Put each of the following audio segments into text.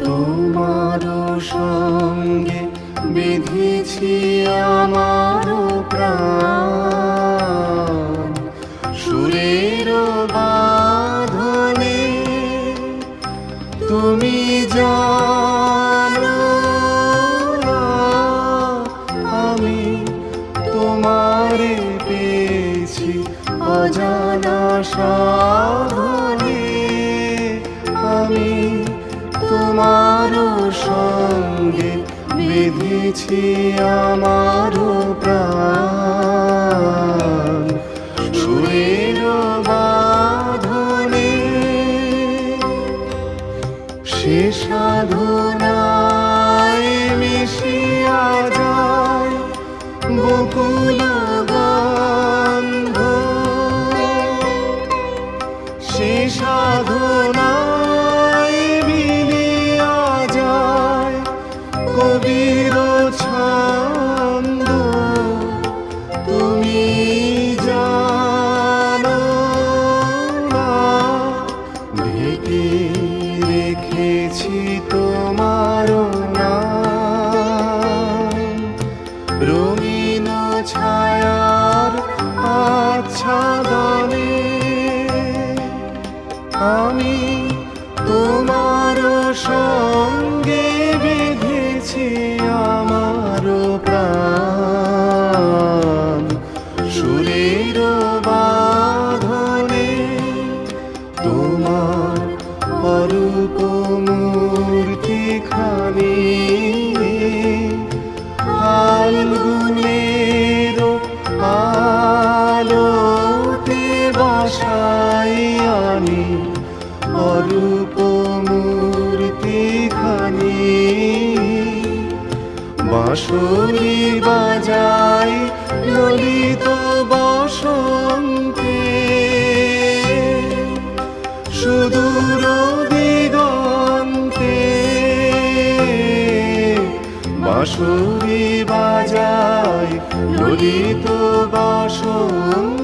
তোমার সঙ্গে বেঁধেছি আমার প্রাণ। সুরের বাঁধনে তুমি জানো আমি তোমারে পেয়েছি অজানা সাধনা। বেঁধেছি আমার প্রাণ। সুরের বাঁধনে সাধনায় মিশিয়া যায় বকুল রেখেছি তোমার আনি অরূপ মূর্তি খানি। বাঁশরি বাজাই ললিত বসন্তে সুদূর দিগন্তে। বাঁশরি বাজাই ললিত বসন্তে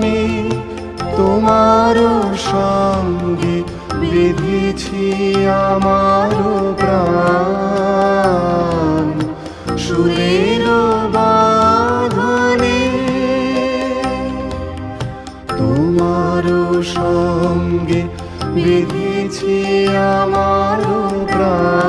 আমি তোমার সঙ্গে বেঁধেছি আমার প্রাণ। সুরের বাঁধনে তোমার সঙ্গে বেঁধেছি আমার প্রাণ।